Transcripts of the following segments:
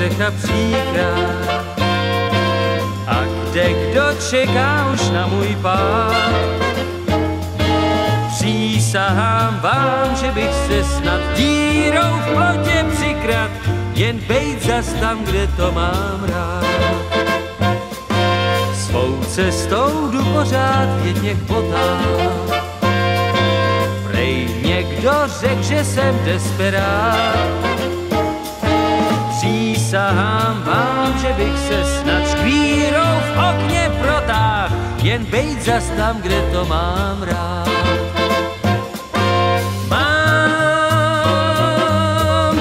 střecha příkrá. A kde kdo čeká už na můj pád? Přísahám vám, že bych se snad dírou v plotě přikrat, jen bejt zas tam, kde to mám rád. Svou cestou jdu pořád v jedněch botách, prej někdo řek, že jsem desperát. Přísahám vám, že bych se snad škvírou v okně protáh, jen bejt zas tam, kde to mám rád. Mám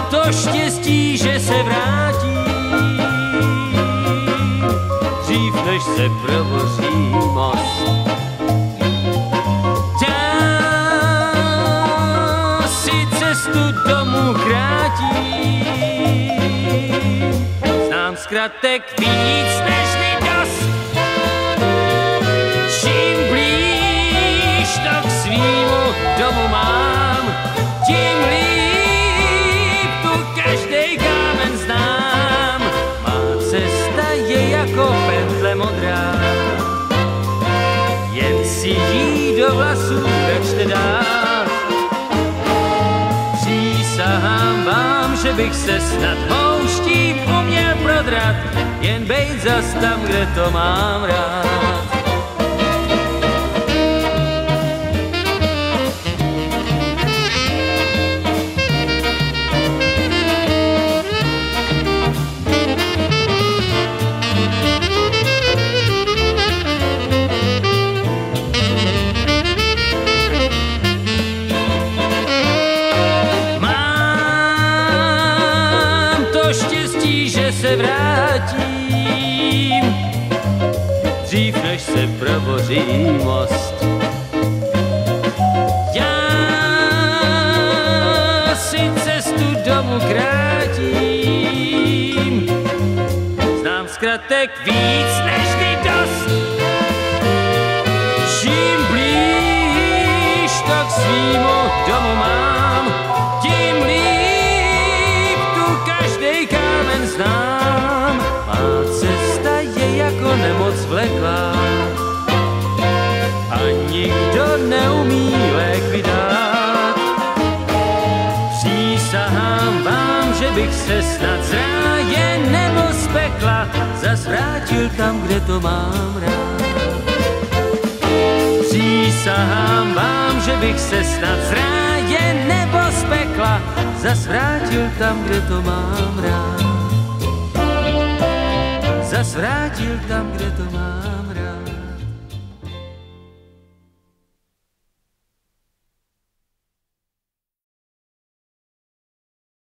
to štěstí, že se vrátí, dřív než se provoří most. Zkratek víc než mi bych se snad pouštím uměl prodrat, jen bejt zas tam, kde to mám rád. Se vrátím, dřív než se proboří most. Já si cestu domů krátím, znám zkratek víc než mi nemoc vleklá a nikdo neumí lék vydat. Přísahám vám, že bych se snad z ráje nebo z pekla zas vrátil tam, kde to mám rád. Přísahám vám, že bych se snad z ráje nebo z pekla zas vrátil tam, kde to mám rád. Zas vrátil tam, kde to mám